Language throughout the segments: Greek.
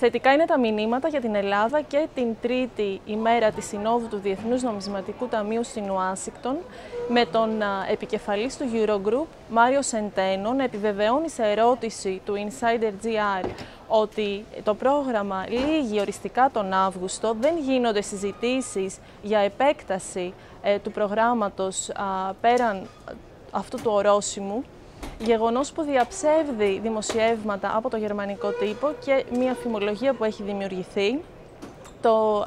Θετικά είναι τα μηνύματα για την Ελλάδα και την τρίτη ημέρα της Συνόδου του Διεθνούς Νομισματικού Ταμείου στην Ουάσιγκτον με τον επικεφαλής του Eurogroup, Μάριο Σεντένο, να επιβεβαιώνει σε ερώτηση του Insider GR ότι το πρόγραμμα λύγει οριστικά τον Αύγουστο, δεν γίνονται συζητήσεις για επέκταση ε, του προγράμματος πέραν αυτού του ορόσημου Γεγονός που διαψεύδει δημοσιεύματα από το γερμανικό τύπο και μια φημολογία που έχει δημιουργηθεί. Το,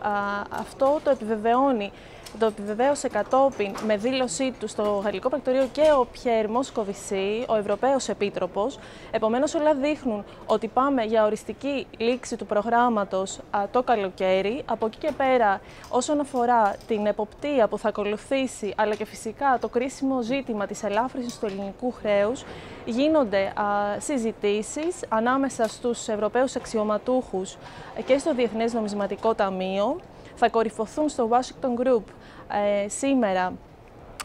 αυτό το επιβεβαιώνει το επιβεβαίωσε κατόπιν με δήλωσή του στο Γαλλικό Πρακτορείο και ο Πιέρ Μοσκοβισή, ο Ευρωπαίος Επίτροπος. Επομένως όλα δείχνουν ότι πάμε για οριστική λήξη του προγράμματος το καλοκαίρι. Από εκεί και πέρα όσον αφορά την εποπτεία που θα ακολουθήσει αλλά και φυσικά το κρίσιμο ζήτημα της ελάφρυνσης του ελληνικού χρέους γίνονται α, συζητήσεις ανάμεσα στους Ευρωπαίους αξιωματούχους και στο Διεθνές Νομισματικό Ταμείο θα κορυφωθούν στο Washington Group ε, σήμερα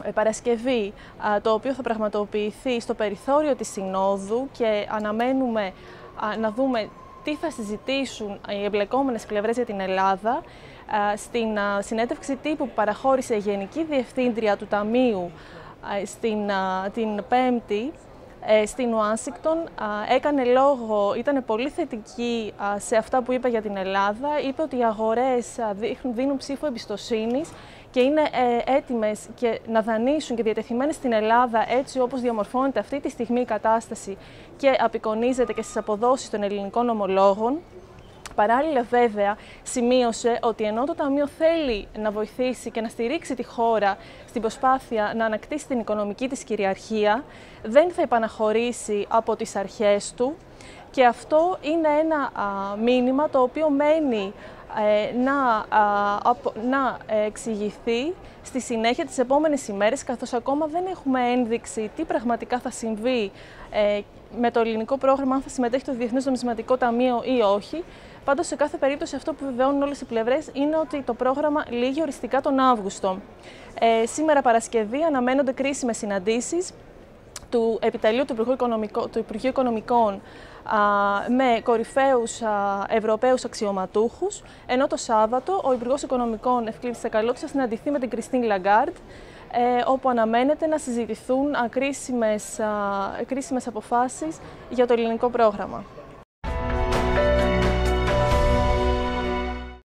ε, Παρασκευή, το οποίο θα πραγματοποιηθεί στο περιθώριο της Συνόδου και αναμένουμε να δούμε τι θα συζητήσουν οι εμπλεκόμενες πλευρές για την Ελλάδα. Στην συνέντευξη τύπου που παραχώρησε η Γενική Διευθύντρια του Ταμείου στην, την Πέμπτη, ε, στην Ουάσιγκτον έκανε λόγο, ήταν πολύ θετική σε αυτά που είπε για την Ελλάδα. Είπε ότι οι αγορές δίνουν ψήφο εμπιστοσύνης και είναι ε, έτοιμες και να δανείσουν και διατεθειμένες στην Ελλάδα έτσι όπως διαμορφώνεται αυτή τη στιγμή η κατάσταση και απεικονίζεται και στις αποδόσεις των ελληνικών ομολόγων. Παράλληλα, βέβαια, σημείωσε ότι ενώ το Ταμείο θέλει να βοηθήσει και να στηρίξει τη χώρα στην προσπάθεια να ανακτήσει την οικονομική της κυριαρχία, δεν θα επαναχωρήσει από τις αρχές του και αυτό είναι ένα μήνυμα το οποίο μένει ε, να, να εξηγηθεί στη συνέχεια τις επόμενες ημέρες, καθώς ακόμα δεν έχουμε ένδειξη τι πραγματικά θα συμβεί ε, με το ελληνικό πρόγραμμα, αν θα συμμετέχει το Διεθνές Νομισματικό Ταμείο ή όχι. Πάντως, σε κάθε περίπτωση, αυτό που βεβαιώνουν όλες οι πλευρές είναι ότι το πρόγραμμα λύγει οριστικά τον Αύγουστο. Ε, σήμερα, Παρασκευή, αναμένονται κρίσιμες συναντήσεις του επιτελείου του Υπουργείου, του Υπουργείου Οικονομικών με κορυφαίους Ευρωπαίους αξιωματούχους, ενώ το Σάββατο ο Υπουργός Οικονομικών Ευκλήδης Θεκαλώτης θα συναντηθεί με την Κριστίν Λαγκάρντ, ε, όπου αναμένεται να συζητηθούν κρίσιμες, κρίσιμες αποφάσεις για το ελληνικό πρόγραμμα.